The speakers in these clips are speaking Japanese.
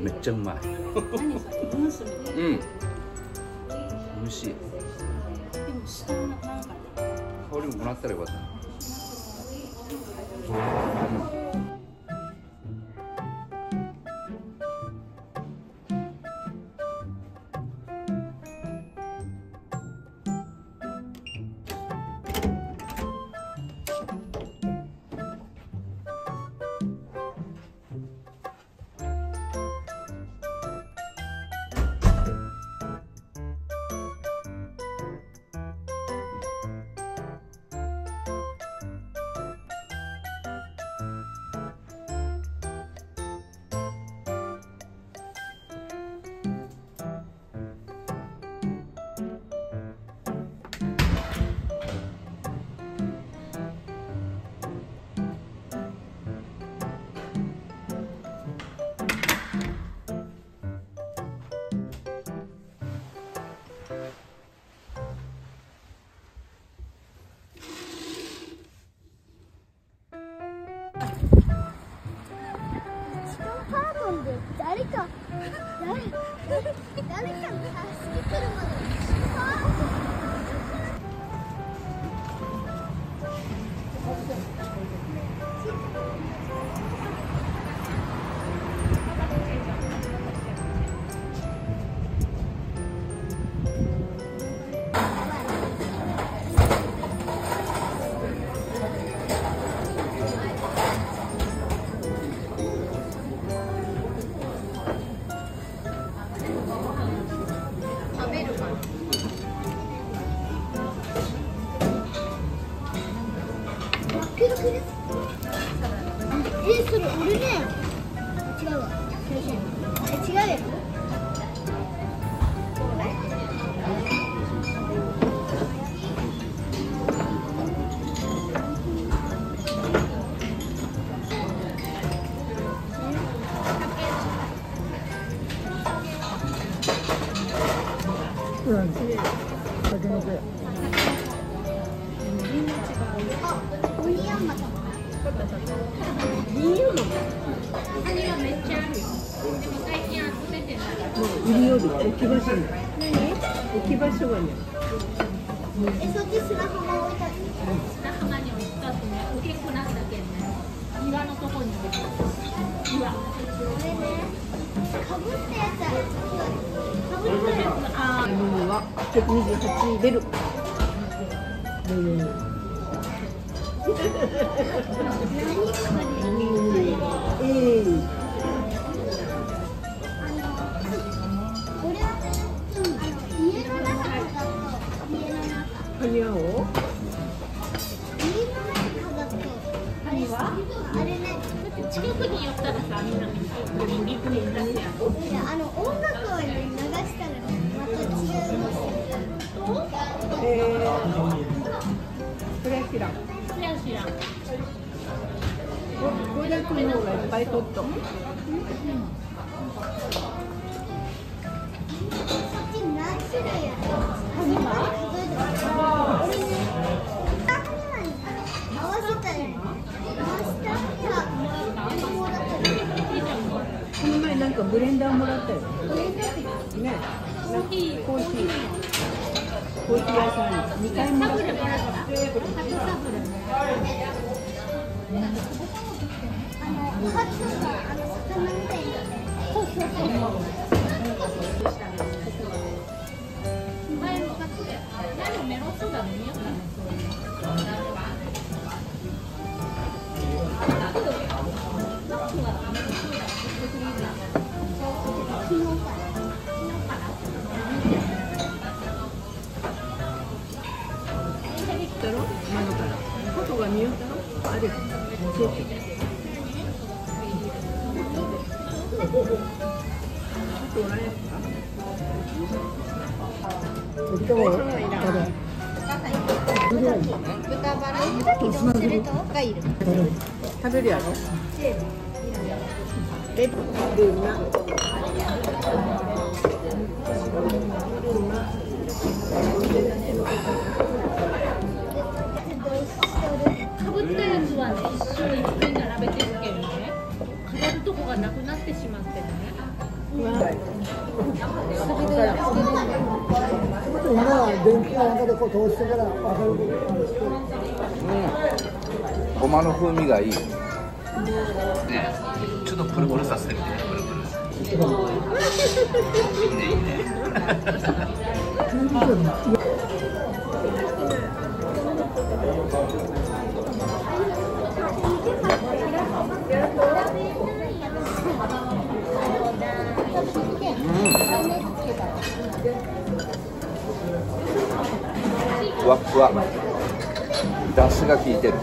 めっちゃうまい。うん。美味しい。でも下のなんかね。香りももらったらよかったな。スか誰？誰かの助けてるまくるくるえそれ俺ね違うわ違うよあオニヤンマ理由もカニはめっちゃあるよでも最近集めてないもう売りより置き場所に何置き場所がねえそっち砂浜置いた砂浜に置いたってね大きくなったけどね岩のとこに置い岩これねかぶったやつあるかぶったやつああ今は128ベルうん。近くに寄ったらさみん。なこれリプになこれだけの方がいっぱい取っとこの前なんかかブレンダーもらったよ。ブレンダーってね。コーヒーコーヒー。コーヒー屋さんに二回もらったよ。サブレもらった初サブレ前の2つで前のメロンソーダ飲みようかなバラさっきどうするとがいる食べるかぶったやつはね一緒にいっぺん並べてるけどね。飾るとこがなくなってしまってねは電気かなんかでこう通してから分かることなんですけどうんごまの風味がいい。ね。ちょっとプルプルさせていいね。いいね。ふわっふわ。出汁が効いてる。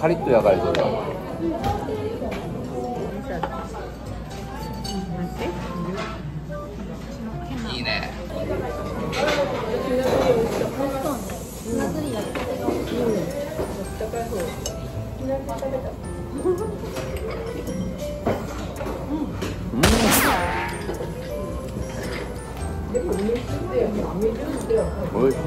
カリッと焼かれてるおいしい。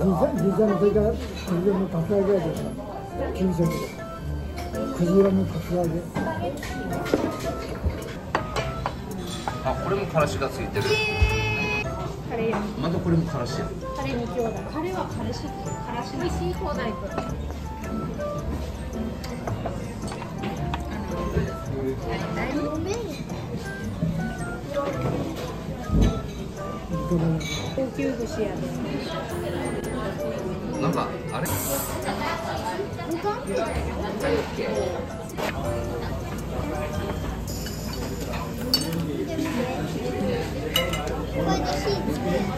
実際実際のそれからそれのかき揚げですから金銭クジラのあこれもからしがついてる。カレーやまたこれもからしや。カレー2兄弟カレーはカレーしからし美味しい放題く高級寿司屋なんかあれ？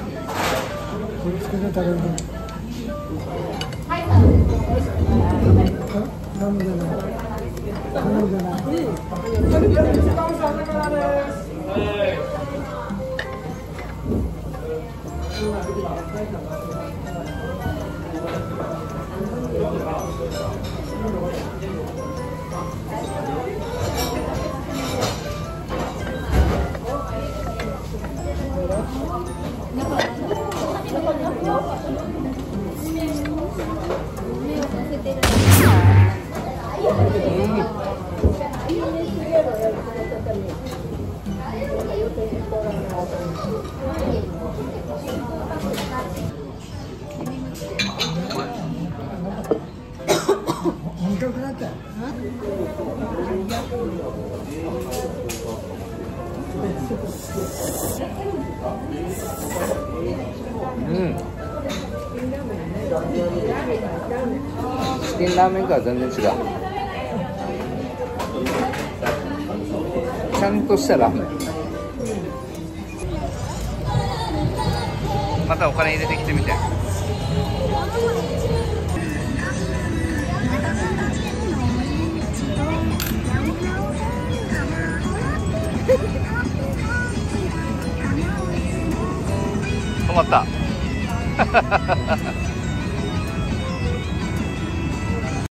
これつけて食べるのあなんでない本格だったよ。うん。チキンラーメンとは全然違う。ちゃんとしたラーメン。またお金入れてきてみて。止まった。